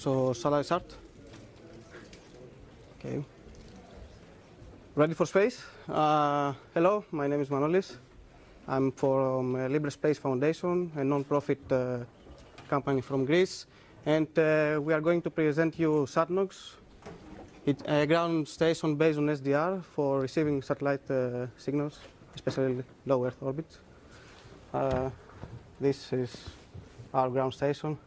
So shall I start? Okay. Ready for space? Uh, hello, my name is Manolis. I'm from uh, Libre Space Foundation, a non-profit uh, company from Greece, and uh, we are going to present you SatNOGS, it's a ground station based on SDR for receiving satellite uh, signals, especially low Earth orbits. Uh, this is our ground station.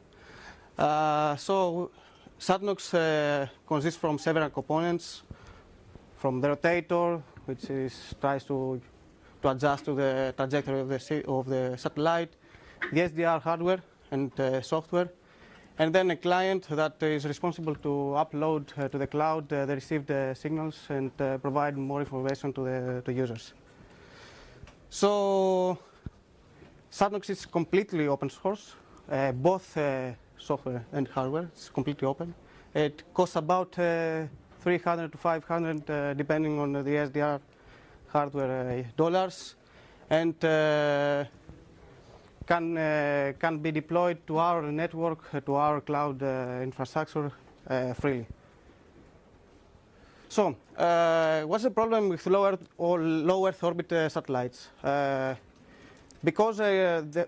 Uh, so SatNOGS uh, consists from several components, from the rotator, which is tries to to adjust to the trajectory of the of the satellite, the SDR hardware and uh, software, and then a client that is responsible to upload uh, to the cloud uh, the received uh, signals and provide more information to the to users. So SatNOGS is completely open source, both software and hardware. It's completely open. It costs about uh, 300 to 500, uh, depending on the SDR hardware uh, dollars, and can can be deployed to our network, to our cloud infrastructure freely. So, uh, what's the problem with low Earth or low Earth orbit uh, satellites? Uh, because the,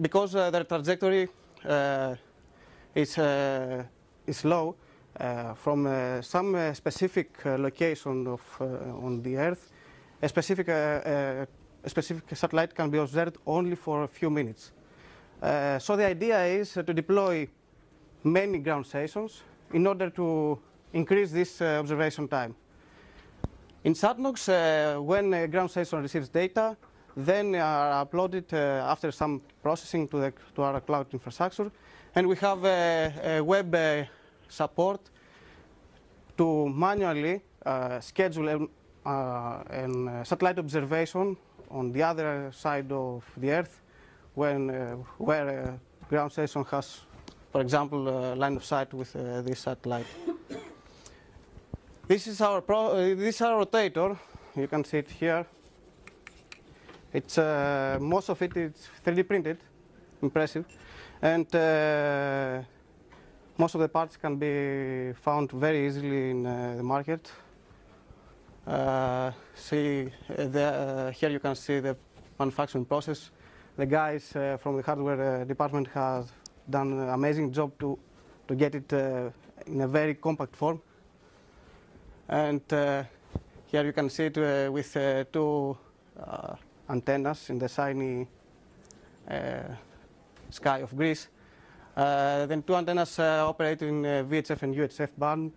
because their trajectory is uh, is low uh, from uh, some uh, specific uh, location of uh, on the Earth, a specific a specific satellite can be observed only for a few minutes. So the idea is to deploy many ground stations in order to increase this observation time. In SatNOGS, when a ground station receives data, then are uploaded uh, after some processing to, the, to our cloud infrastructure, and we have a, a web uh, support to manually uh, schedule a uh, uh, satellite observation on the other side of the Earth, when uh, where a ground station has, for example, a line of sight with uh, this satellite. This is our pro- uh, this is our rotator. You can see it here. It's uh, most of it is 3D printed, impressive, and uh, most of the parts can be found very easily in uh, the market. Uh, see uh, the, uh, here you can see the manufacturing process. The guys from the hardware department have done an amazing job to to get it in a very compact form. And here you can see it with two antennas in the shiny uh, sky of Greece. Uh, then two antennas uh, operate in VHF and UHF band,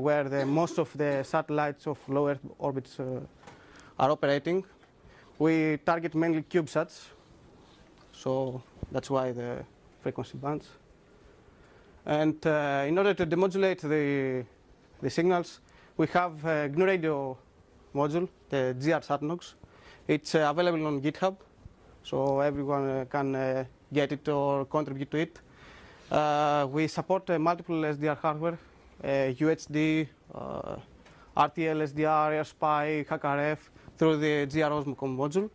where the, most of the satellites of low Earth orbits are operating. We target mainly CubeSats, so that's why the frequency bands. And uh, in order to demodulate the, the signals, we have a GNU Radio module, the GR SatNOGS. It's uh, available on GitHub, so everyone uh, can uh, get it or contribute to it. We support multiple SDR hardware, uh, UHD, uh, RTL SDR, AirSpy, HackRF through the GR Osmocom module.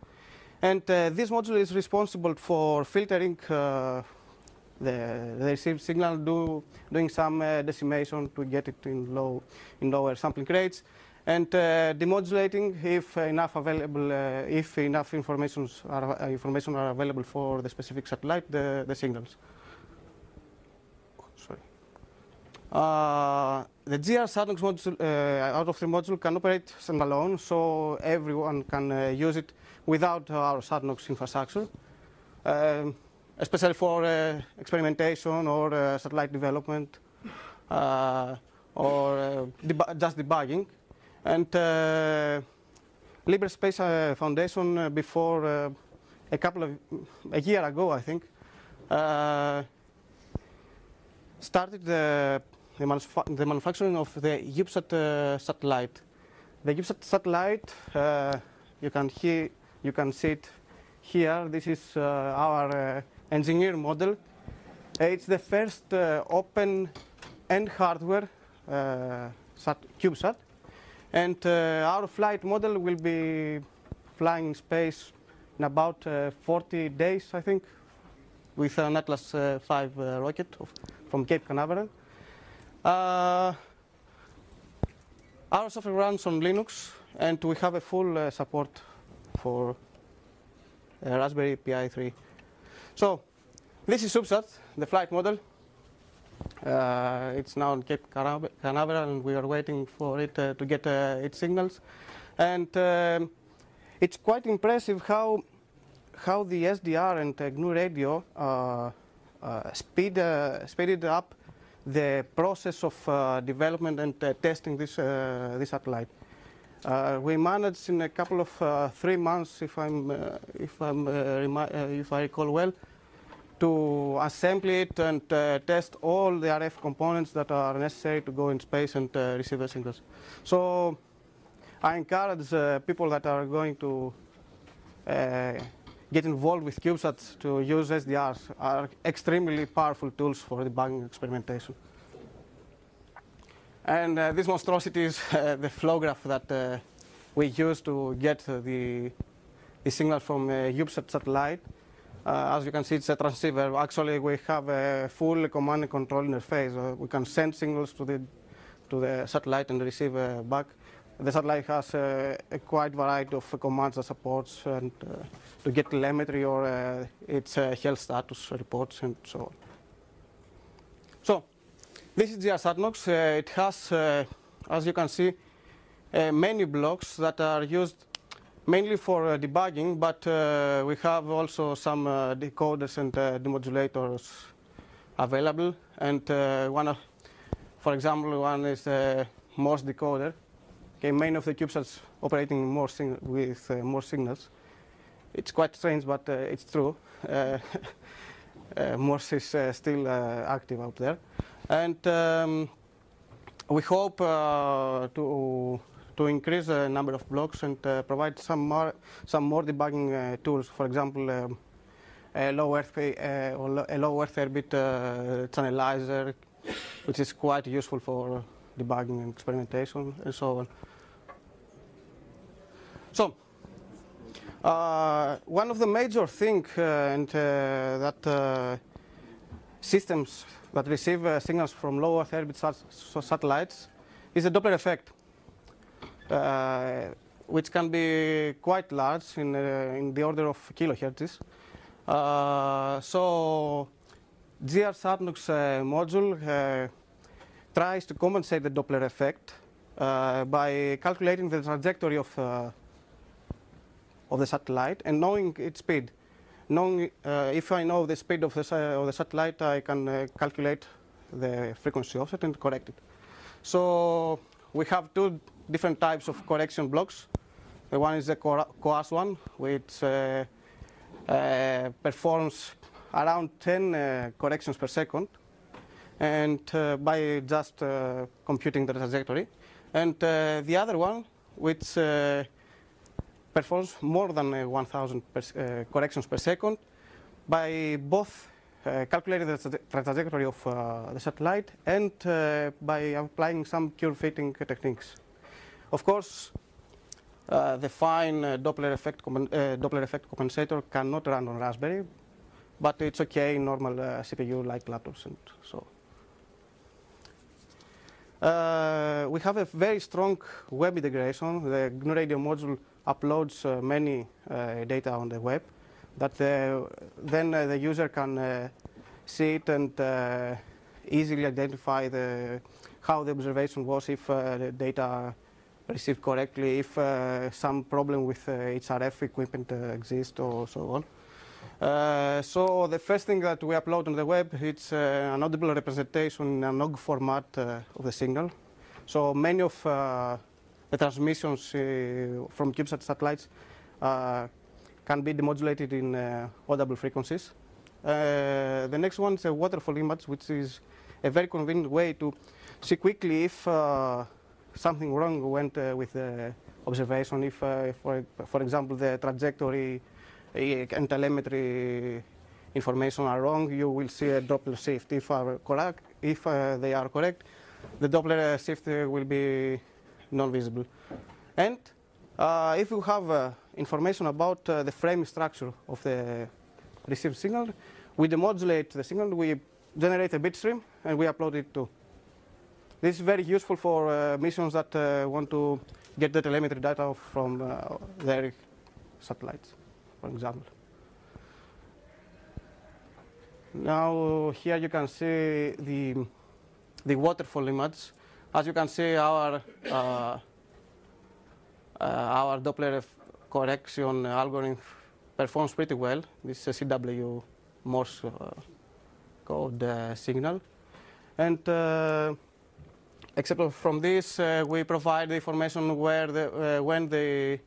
And uh, this module is responsible for filtering uh, the, the received signal, do, doing some uh, decimation to get it in low, in lower sampling rates, and uh, demodulating if enough available, uh, if enough informations are, uh, information are available for the specific satellite, the, the signals. Sorry. Uh, the GR SatNOGS module, uh, out of the module can operate standalone, so everyone can uh, use it without our SatNOGS infrastructure, um, especially for experimentation or satellite development or just debugging. And uh, Libre Space uh, Foundation, uh, before uh, a couple of a year ago, I think, started the the, manufa- the manufacturing of the uh, satellite. The UPSAT satellite, you can hear, you can see it here. This is our engineer model. It's the first uh, open end hardware uh, sat, CubeSat, and uh, our flight model will be flying in space in about uh, 40 days, I think, with an Atlas uh, 5 uh, rocket of, from Cape Canaveral. Uh, our software runs on Linux, and we have a full uh, support for Raspberry Pi 3. So this is UPSAT, the flight model. Uh, it's now in Cape Canaveral, and we are waiting for it uh, to get uh, its signals. And um, it's quite impressive how how the SDR and GNU radio uh, uh, speed speeded up the process of uh, development and uh, testing this, uh, this satellite. we managed in a couple of three months, if, I'm, if, I'm, if I recall well, to assemble it and uh, test all the RF components that are necessary to go in space and uh, receive the signals. So I encourage uh, people that are going to get involved with CubeSats to use SDRs are extremely powerful tools for debugging experimentation. And uh, this monstrosity is uh, the flow graph that uh, we use to get the, the signal from a CubeSat satellite. Uh, as you can see, it's a transceiver. Actually, we have a full command and control interface. Uh, we can send signals to the, to the satellite and receive uh, back the satellite has uh, a quite variety of commands that supports and uh, to get telemetry or uh, its health status reports and so on. So this is GR it has, as you can see, many blocks that are used mainly for uh, debugging, but uh, we have also some uh, decoders and demodulators available. And one, of, for example, one is a Morse decoder, Okay, many of the CubeSats operating more with uh, Morse signals. It's quite strange, but uh, it's true. Uh, uh Morse is uh, still uh, active out there, and um, we hope to to increase the number of blocks and provide some more some more debugging tools. For example. Um, a low Earth, a low Earth orbit channelizer, which is quite useful for debugging and experimentation and so on. So, uh, one of the major things uh, and uh, that uh, systems that receive uh, signals from low Earth orbit satellites is the Doppler effect, uh, Uh, which can be quite large in, uh, in the order of kilohertz. Uh, so, GR SatNOGS module tries to compensate the Doppler effect by calculating the trajectory of of the satellite and knowing its speed. Knowing, uh, if I know the speed of the, of the satellite, I can uh, calculate the frequency offset and correct it. So we have two different types of correction blocks. The one is the coarse one, which uh, uh, performs around 10 uh, corrections per second, and uh, by just computing the trajectory. And the other one, which performs more than uh, 1,000 uh, corrections per second by both uh, calculating the trajectory of the satellite and by applying some curve fitting techniques. Of course, uh, the fine uh, Doppler, effect uh, Doppler effect compensator cannot run on Raspberry, but it's okay in normal CPU-like laptops and so. we have a very strong web integration. The GNU Radio module uploads uh, many uh, data on the web that uh, then the user can see it and easily identify the, how the observation was, if the data received correctly, if some problem with HRF equipment exists or so on. Uh, so the first thing that we upload on the web it's uh, an audible representation in an OGG format uh, of the signal. So many of the transmissions uh, from CubeSat satellites uh, can be demodulated in uh, audible frequencies. the next one is a waterfall image, which is a very convenient way to see quickly if something wrong went with the observation. If, for, for example, the trajectory and telemetry information are wrong, you will see a Doppler shift. If, are correct, if uh, they are correct, the Doppler shift will be non-visible. And uh, if you have uh, information about uh, the frame structure of the received signal, we demodulate the signal, we generate a bit stream, and we upload it to this is very useful for uh, missions that uh, want to get the telemetry data from uh, their satellites, for example. Now here you can see the the waterfall image. As you can see, our uh, uh, our Doppler correction algorithm performs pretty well. This is a CW Morse uh, code signal, and except from this, uh, we provide the information where the uh, when the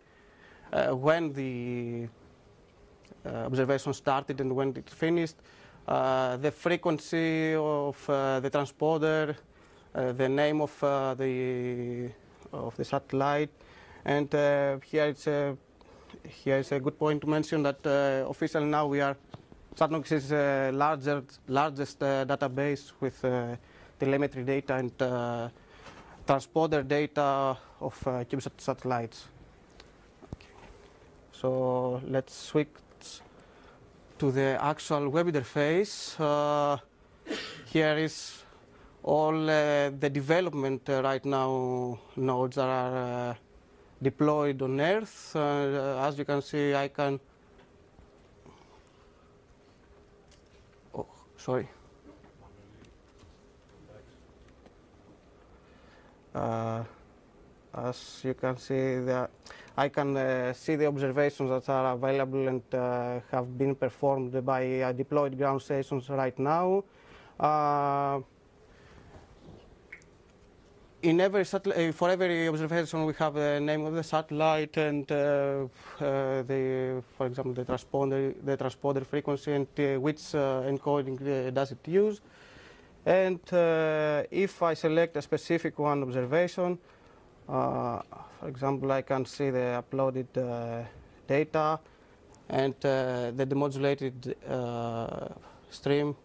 uh, when the uh, observation started and when it finished. Uh, the frequency of uh, the transponder, uh, the name of the of the satellite, and here it's a here is a good point to mention that officially now we are SatNOGS is the largest largest database with telemetry data and transponder data of uh, CubeSat satellites. Okay. So let's switch to the actual web interface. Uh, here is all uh, the development uh, right now nodes that are uh, deployed on Earth. Uh, as you can see, I can. Oh, sorry. As you can see, I can uh, see the observations that are available and uh, have been performed by uh, deployed ground stations right now. Uh, in every uh, for every observation, we have the name of the satellite and uh, the, for example, the transponder, the transponder frequency and which encoding does it use. And if I select a specific one observation, uh, for example, I can see the uploaded uh, data and uh, the demodulated stream.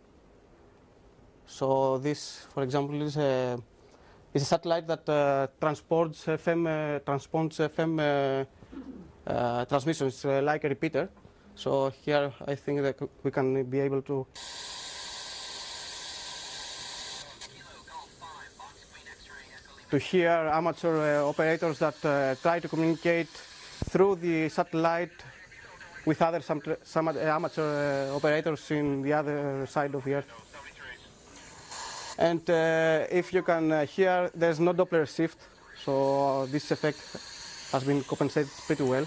So this, for example, is a a satellite that uh, transports FM uh, FM uh, transmissions like a repeater. So here, I think that we can be able to to hear amateur uh, operators that uh, try to communicate through the satellite with other some, some amateur uh, operators in the other side of the Earth. And if you can hear, there's no Doppler shift, so this effect has been compensated pretty well.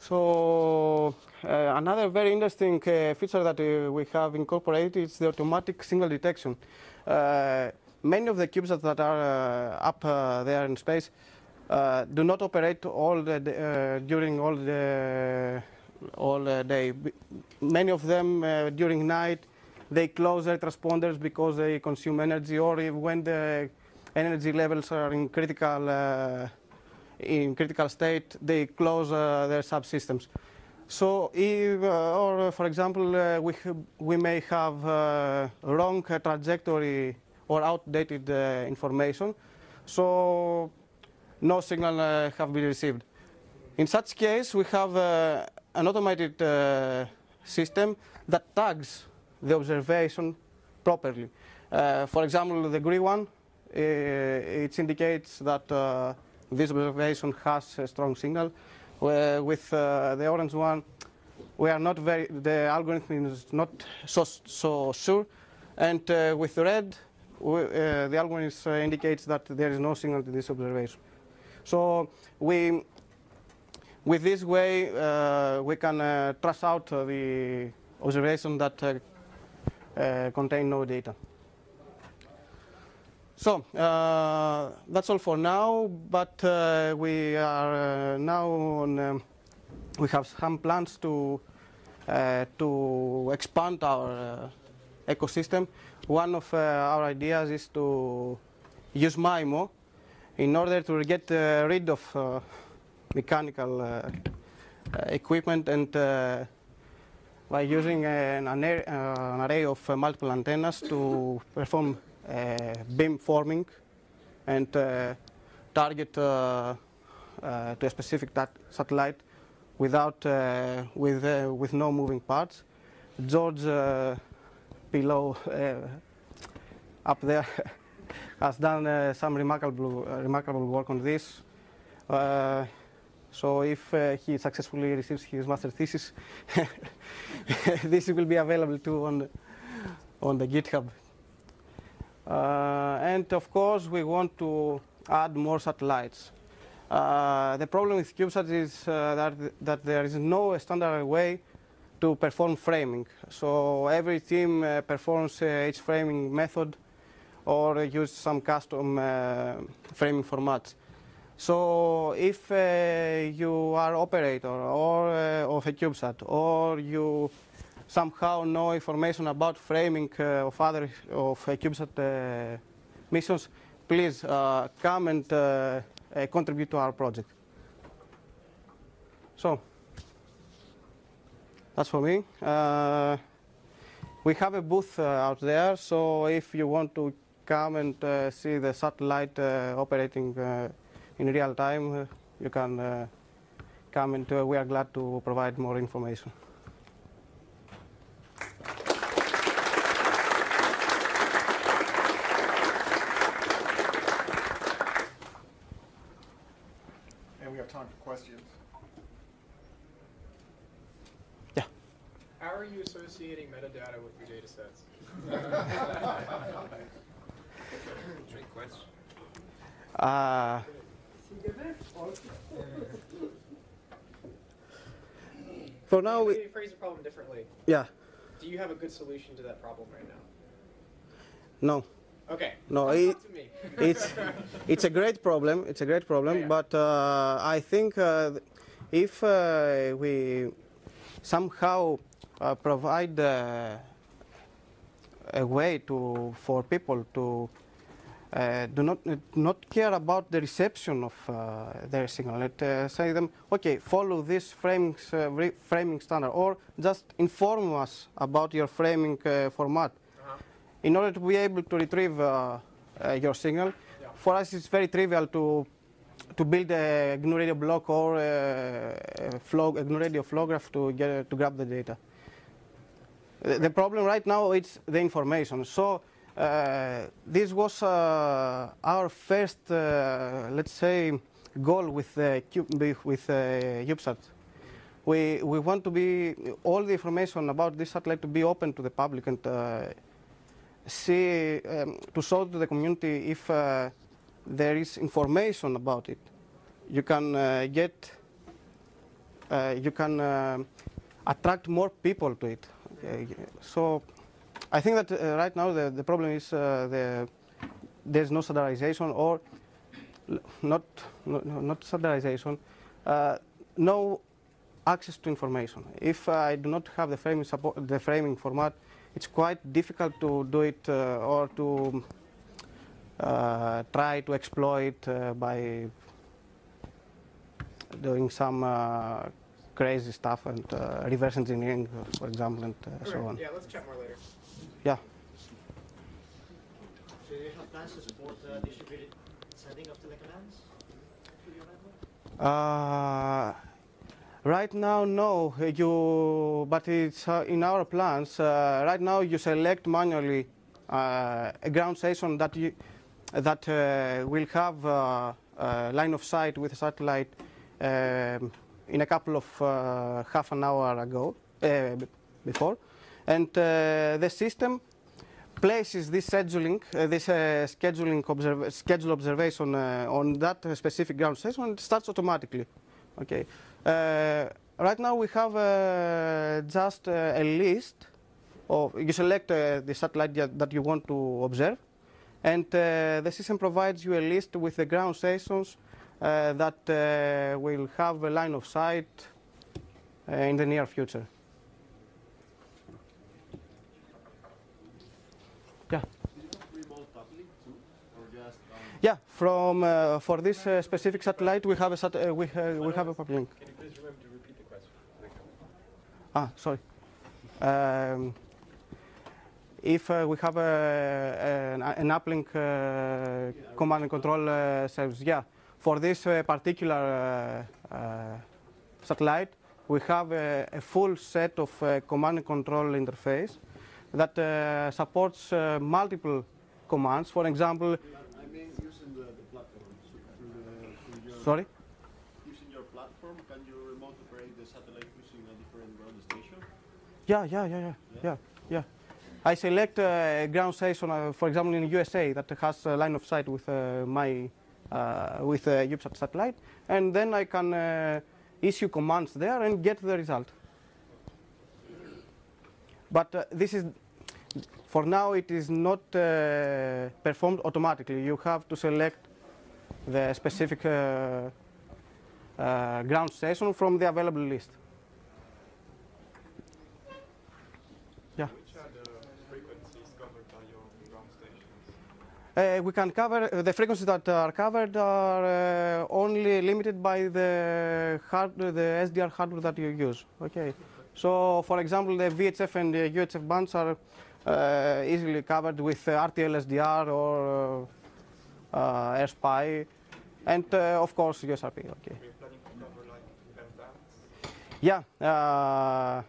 So another very interesting uh, feature that uh, we have incorporated is the automatic signal detection. many of the cubes that are up there in space do not operate all the, during all the all day. Many of them during night they close their transponders because they consume energy or when the energy levels are in critical uh, in critical state they close uh, their subsystems so, if, uh, or uh, for example, uh, we, we may have wrong trajectory or outdated information, so no signal have been received. In such case, we have an automated system that tags the observation properly. Uh, for example, the green one, uh, it indicates that uh, this observation has a strong signal with uh, the orange one, we are not very, the algorithm is not so, so sure. And uh, with the red, we, uh, the algorithm indicates that there is no signal to this observation. So we, with this way, uh, we can uh, trace out uh, the observation that contain no data. So uh, that's all for now, but uh, we are uh, now on, um, we have some plans to, uh, to expand our uh, ecosystem. One of uh, our ideas is to use MIMO in order to get rid of mechanical equipment and by using an, array of multiple antennas to perform beam forming and uh, target uh, to a specific satellite without with with no moving parts. George uh, below up there has done some remarkable, remarkable work on this. So if uh, he successfully receives his master thesis, this will be available too on, on the GitHub. Uh, and of course, we want to add more satellites. Uh, the problem with CubeSat is uh, that, that there is no standard way to perform framing. So every team uh, performs uh, each framing method or use some custom framing formats. So if uh, you are operator or uh, of a CubeSat or you somehow no information about framing uh, of other of a CubeSat uh, missions, please uh, come and contribute to our project. So that's for me. Uh, we have a booth uh, out there, so if you want to come and uh, see the satellite operating in real time, you can come and we are glad to provide more information. And we have time for questions. Yeah. How are you associating metadata with your data sets? Trick question. Uh, for now, we, phrase the problem differently. yeah, Do you have a good solution to that problem right now? no, Okay. No, it- talk to me. it's it's a great problem. It's a great problem, Yeah. but uh, I think uh, if uh, we somehow uh, provide uh, a way to for people to uh, do not not care about the reception of uh, their signal. Let uh, say them, okay, follow this framing uh, framing standard, or just inform us about your framing uh, format Uh-huh. in order to be able to retrieve uh, uh, your signal. Yeah. For us, it's very trivial to to build a GNU radio block or a, flow, a GNU radio flow graph to get to grab the data. The, the problem right now is the information. So uh, this was uh, our first, uh, let's say, goal with Cube, with uh, CubeSat. We we want to be all the information about this satellite to be open to the public and uh, see um, to show to the community if uh, there is information about it. You can uh, get, uh, you can uh, attract more people to it. Uh, so I think that uh, right now the, the problem is uh, the, there's no standardization or not, no, no, not standardization, uh, no access to information. If I do not have the framing, support, the framing format, it's quite difficult to do it uh, or to uh, try to exploit uh, by doing some uh, crazy stuff and uh, reverse engineering, for example, and uh, so on. Yeah, let's chat more later. So you have plans to support uh, distributed sending of? Uh, right now, no. You, but it's uh, in our plans. Uh, right now, you select manually uh, a ground station that you that uh, will have line of sight with a satellite um, in a couple of half an hour ago before, and the system places this scheduling, uh, this uh, scheduling observ- schedule observation uh, on that specific ground station, it starts automatically. Okay. Uh, right now we have uh, just uh, a list of you select the satellite that you want to observe, and the system provides you a list with the ground stations that will have a line of sight in the near future. Yeah. remote public too, or just um, Yeah, from uh, for this uh, specific satellite, we have a sat- uh, we uh, we have a public link. Can you please remember to repeat the question? Ah, sorry. Um, if uh, we have a, an, an uplink uh, command and control service, yeah, for this particular satellite, we have a, a full set of command and control interface that supports multiple commands. For example, I mean, using the, the platform so through, the, through your sorry. using your platform, can you remote operate the satellite using a different ground station? Yeah, yeah, yeah, yeah, yeah, yeah. I select uh, a ground station, uh, for example, in USA that has a line of sight with uh, my uh, with a UPSAT satellite, and then I can uh, issue commands there and get the result. But uh, this is, for now, it is not uh, performed automatically. You have to select the specific uh, uh, ground station from the available list. Yeah. Which are the frequencies covered by your ground stations? Uh, we can cover uh, the frequencies that are covered are uh, only limited by the hard, the SDR hardware that you use. Okay. So, for example, the VHF and the UHF bands are uh, easily covered with uh, RTL SDR or uh, AirSpy, and uh, of course USRP. Okay. Are you planning to cover like M bands? Yeah. Uh,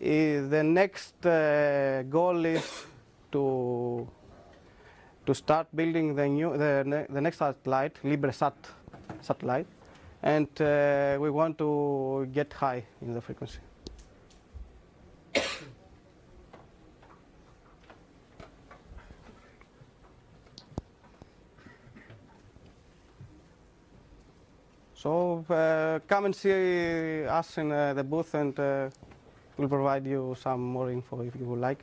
the next uh, goal is to to start building the new the, ne- the next satellite, LibreSat satellite, and we want to get high in the frequency. So uh, come and see us in uh, the booth, and uh, we'll provide you some more info if you would like.